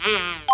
Mm-hmm.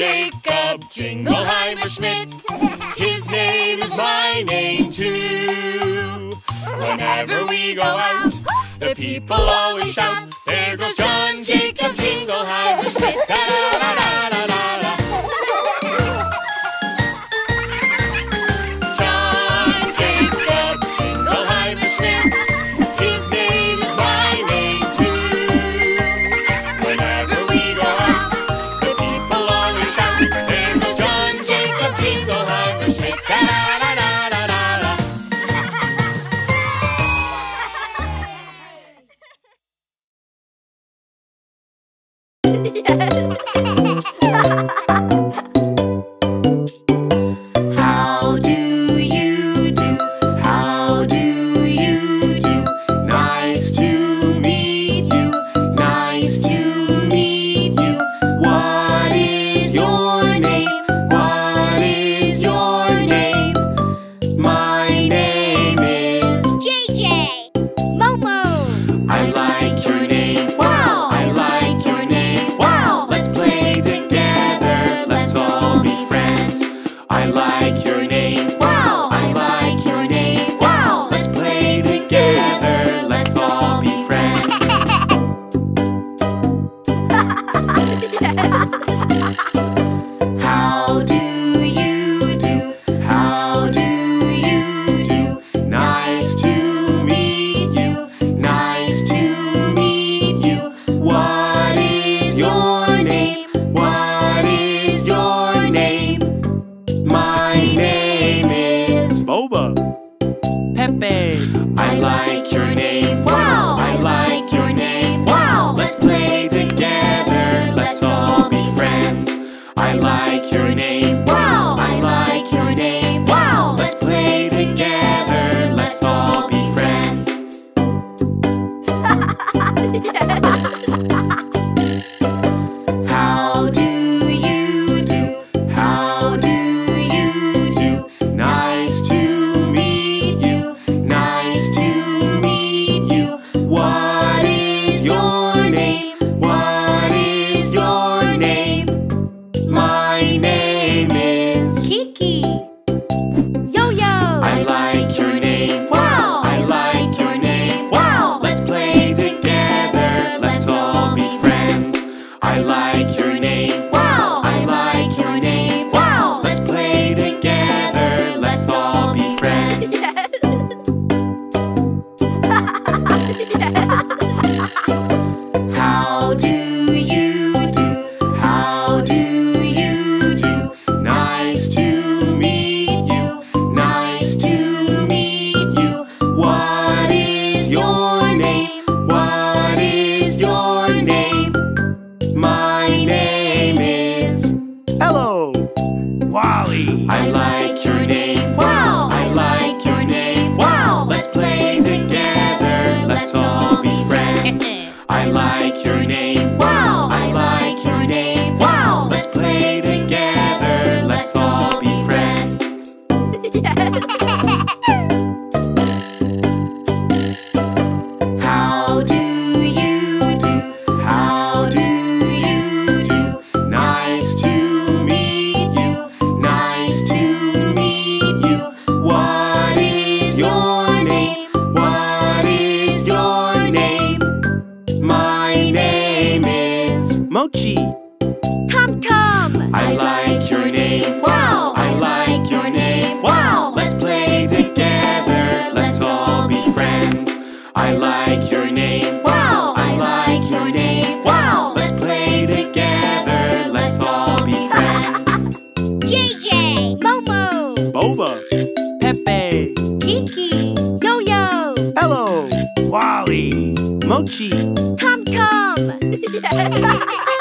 Jacob Jingleheimer Schmidt. His name is my name too. Whenever we go out, the people always shout, There goes John Jacob Jingleheimer Schmidt. Yeah.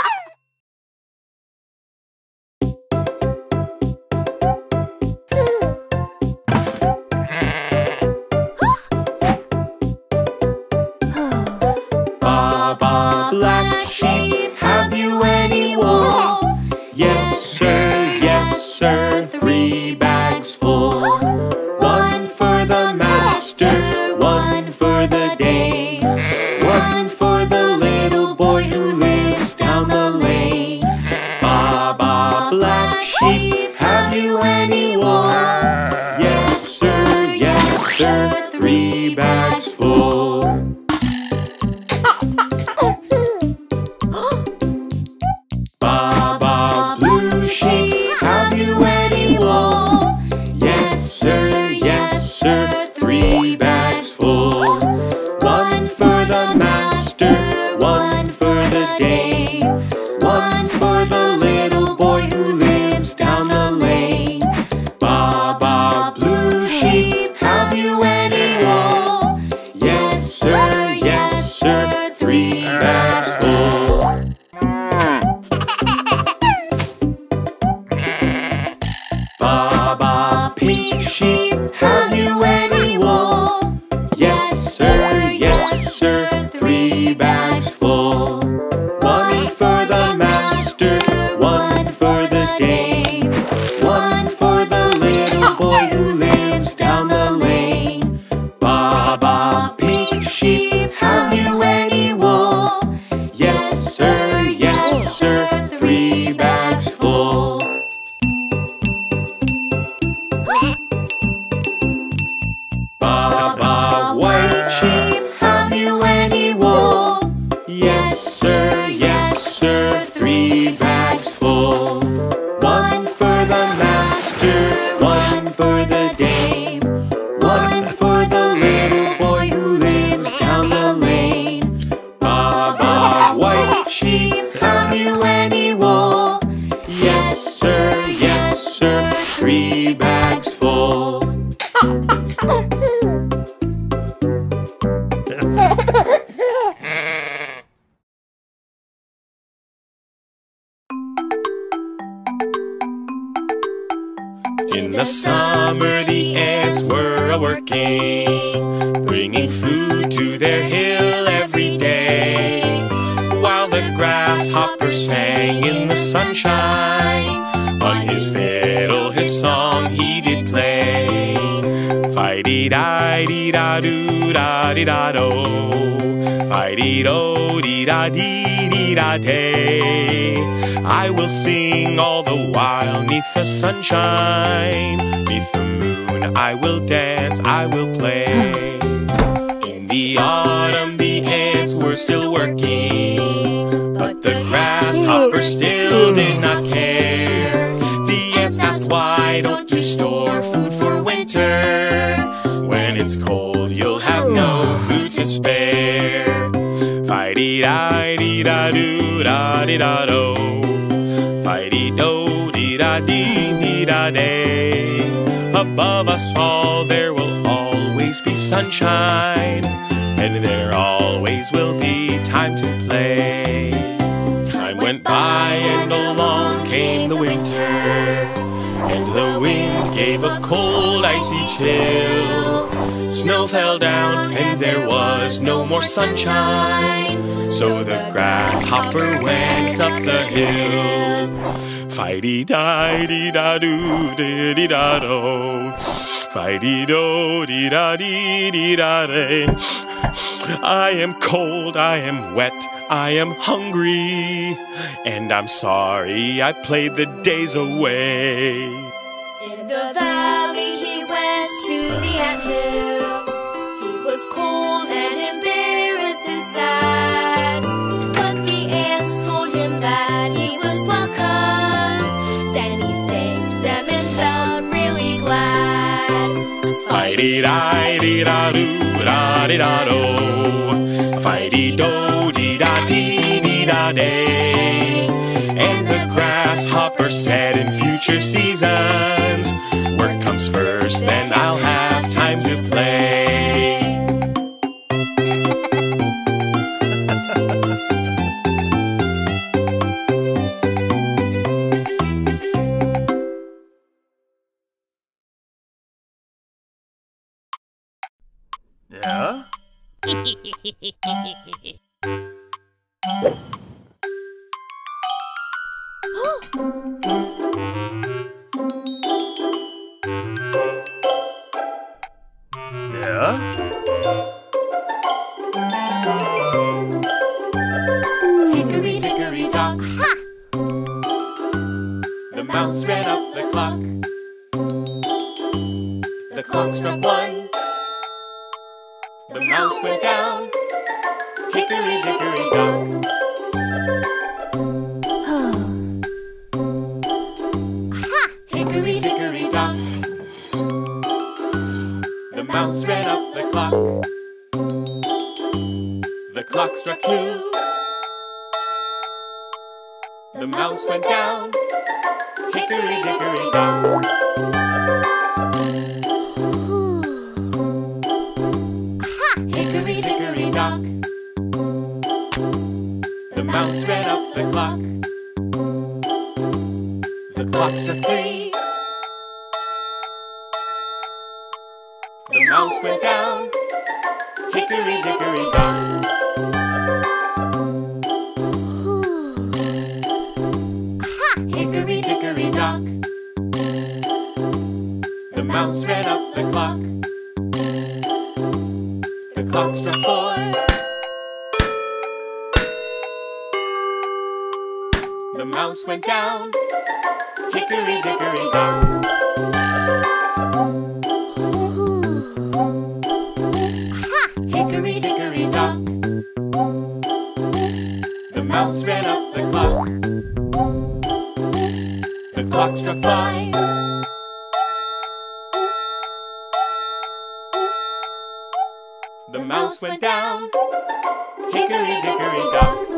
di da do, fighty do di da di di da. I will sing all the while neath the sunshine, neath the moon I will dance, I will play. In the autumn the ants were still working, but the grasshopper still did not care. The ants asked why don't you store food for winter? When it's cold you'll have no food to spare. Fighty di di da do da di da do. Fighty do di da di di da day. Above us all there will always be sunshine, and there always will be time to play. Time went by and along came the winter, and the wind gave a cold icy chill. Snow fell down and there was no more sunshine. So the grasshopper went up the hill. Fighty di di da do di di da do. Fighty do di da di di da day. I am cold, I am wet, I am hungry, and I'm sorry I played the days away. In the valley he went to the ant hill. He was cold and embarrassed and sad. But the ants told him that he was welcome. Then he thanked them and felt really glad. Fi-dee-di-dee-da-doo, da-dee-da-doo. The clock. The clock struck one. The mouse went down. Hickory dickory dock. Hickory dickory dock. The mouse ran up the clock. The clock struck two. The mouse went down. Hickory dickory dock. Hickory dickory dock. The mouse ran up the clock. The clock struck three. The mouse went down. Hickory dickory dock. The mouse went down. Hickory dickory dock. Hickory dickory dock. The mouse ran up the clock. The clock struck five. Went down. Hickory dickory dock.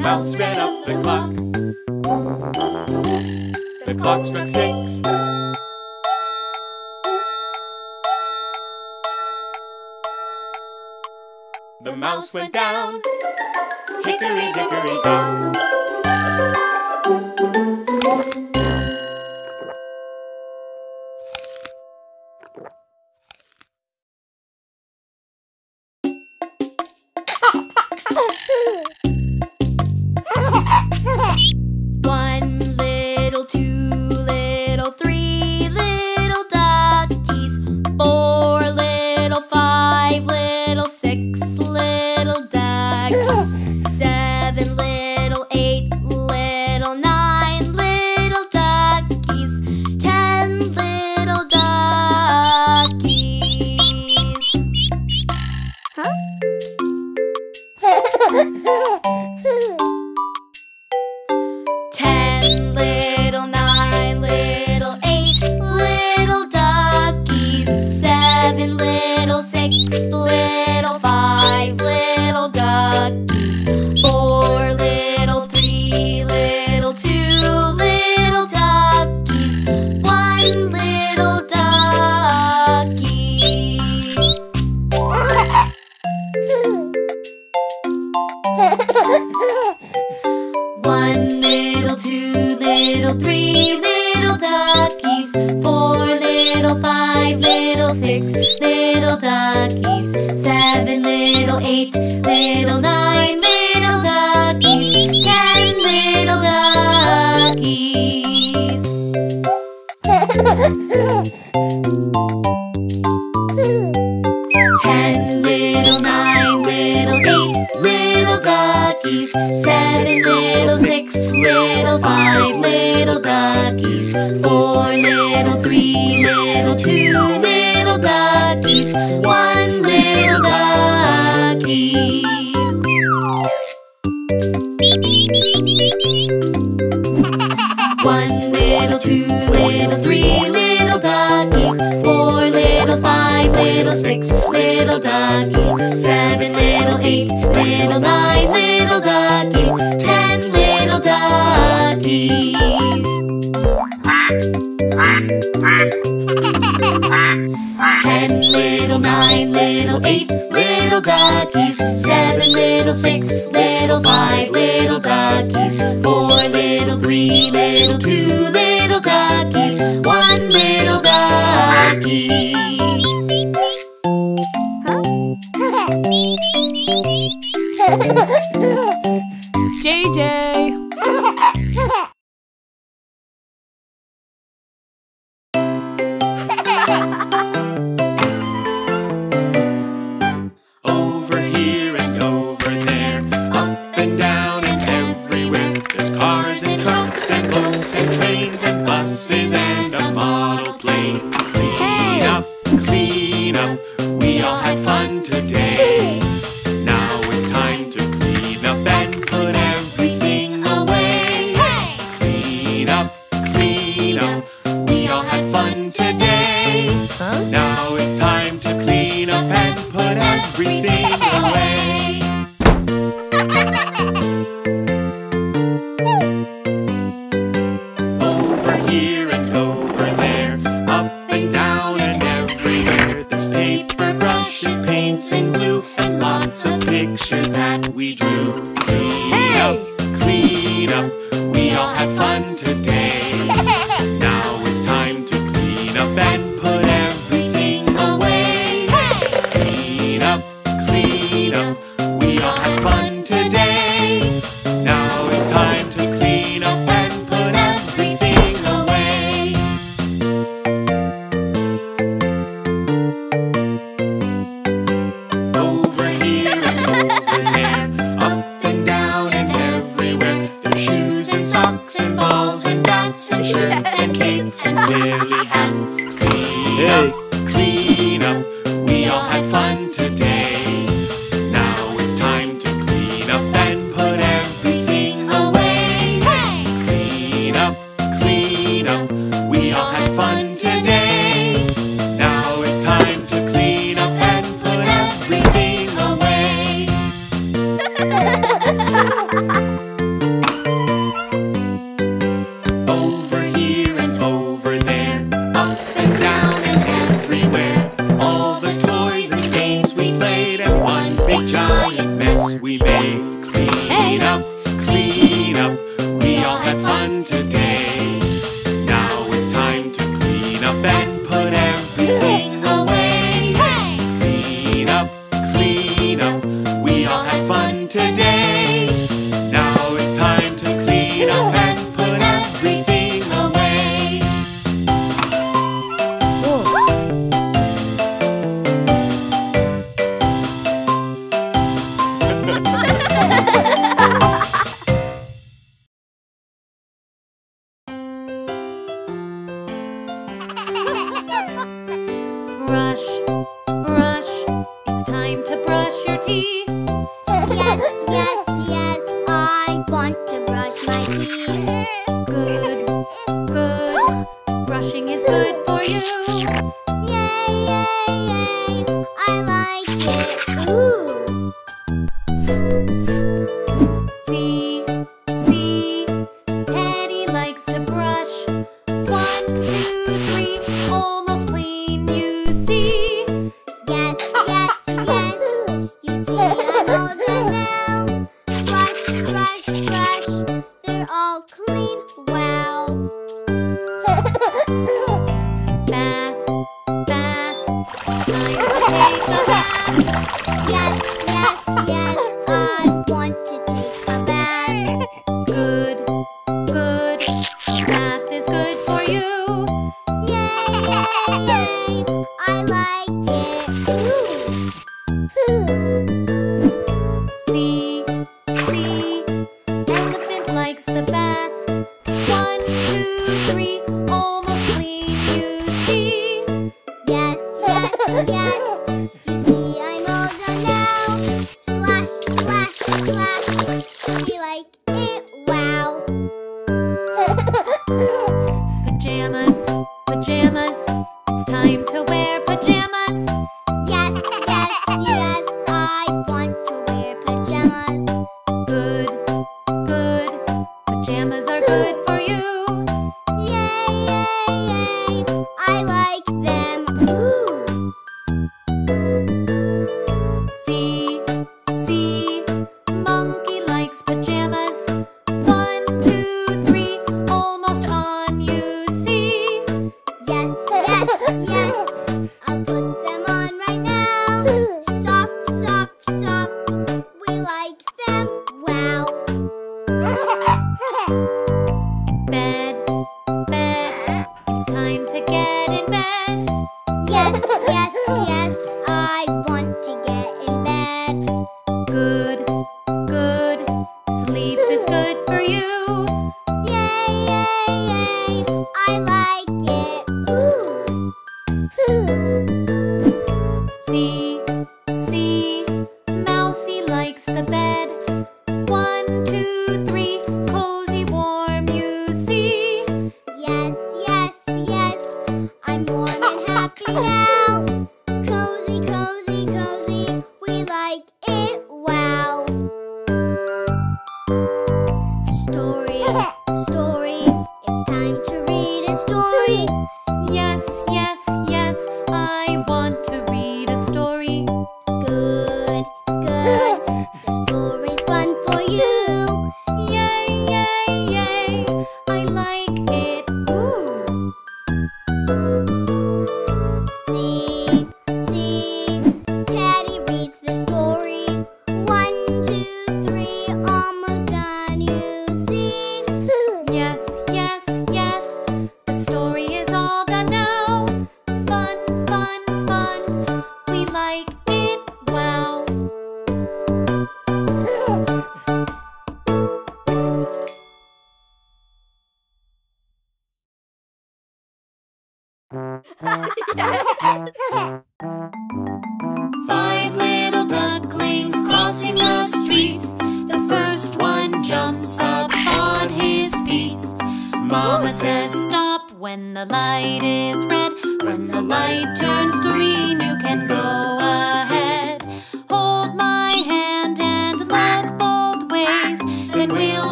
Mouse ran up the clock. The clock struck six. The mouse went down. Hickory dickory dock. little. Seven little eight, little nine little duckies. Ten little duckies. Ten little nine little eight little duckies. Seven little six, little five little duckies. Four little three, little two little duckies. One little duckie.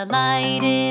The light is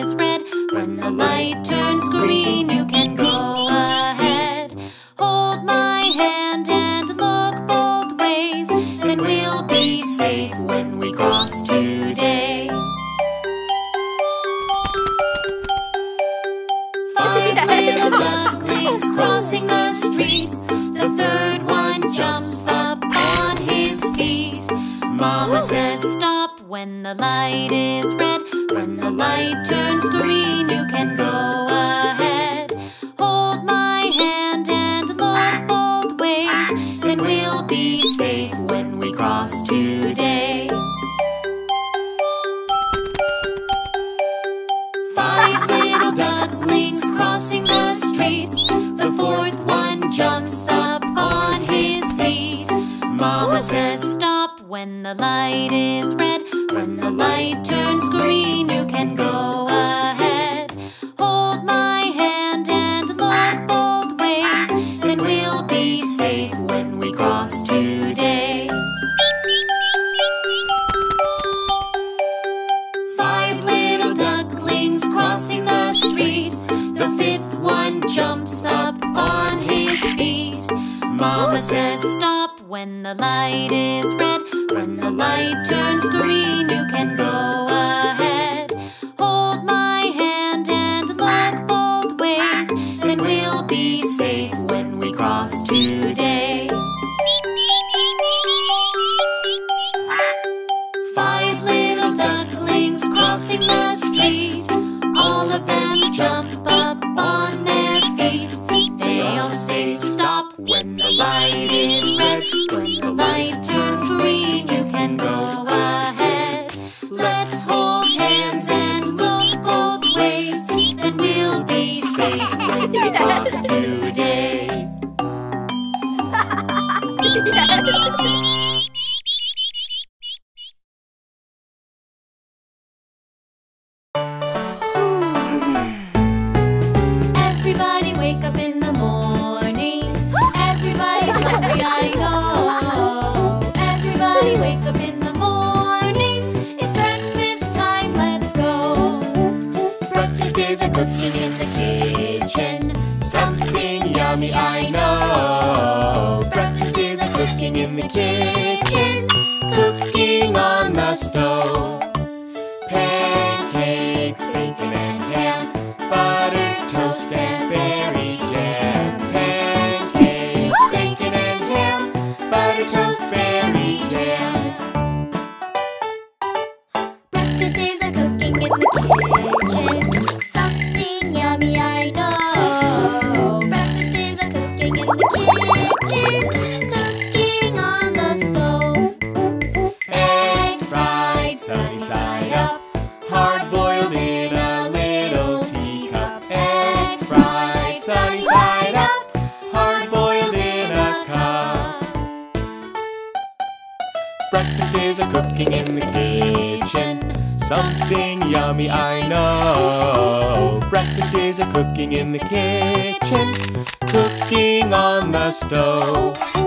when the light is cooking in the kitchen. Something yummy I know. Breakfast is a cooking in the kitchen. Cooking on the stove.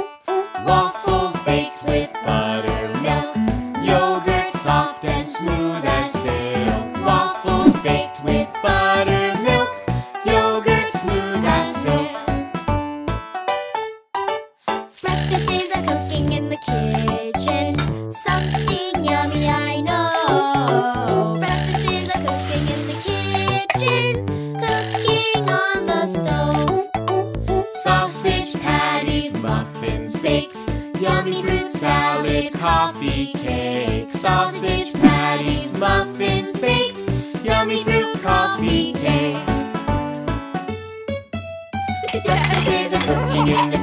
muffins baked, yummy fruit coffee day. Breakfast is a cooking in the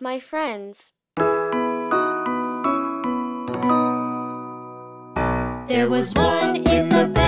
my friends. There was one in the